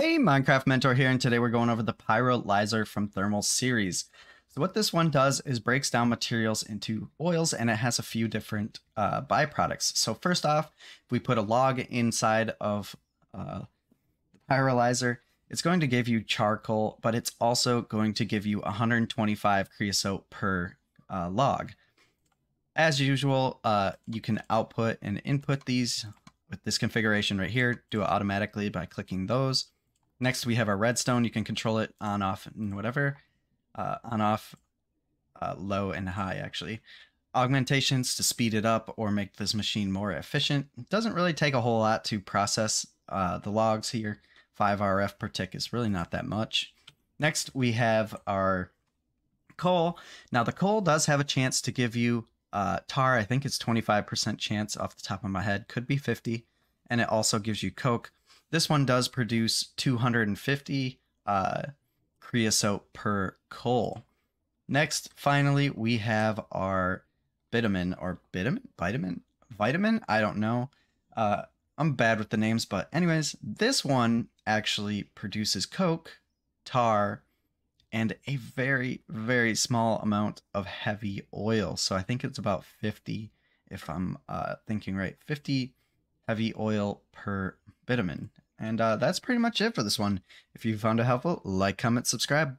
Hey, Minecraft Mentor here, and today we're going over the Pyrolyzer from Thermal series. So what this one does is breaks down materials into oils, and it has a few different uh, byproducts. So first off, if we put a log inside of uh, the Pyrolyzer, it's going to give you charcoal, but it's also going to give you 125 creosote per uh, log. As usual, uh, you can output and input these with this configuration right here, do it automatically by clicking those. Next, we have our redstone. You can control it on, off, and whatever. Uh, on, off, uh, low, and high, actually. Augmentations to speed it up or make this machine more efficient. It doesn't really take a whole lot to process uh, the logs here. 5 RF per tick is really not that much. Next, we have our coal. Now, the coal does have a chance to give you uh, tar. I think it's 25% chance off the top of my head. Could be 50. And it also gives you coke this one does produce 250 uh, creosote per coal. Next, finally, we have our bitumen or bitumen, vitamin, vitamin. I don't know. Uh, I'm bad with the names, but anyways, this one actually produces coke, tar, and a very, very small amount of heavy oil. So I think it's about 50, if I'm uh, thinking right, 50 heavy oil per bitumen. And uh, that's pretty much it for this one. If you found it helpful, like, comment, subscribe.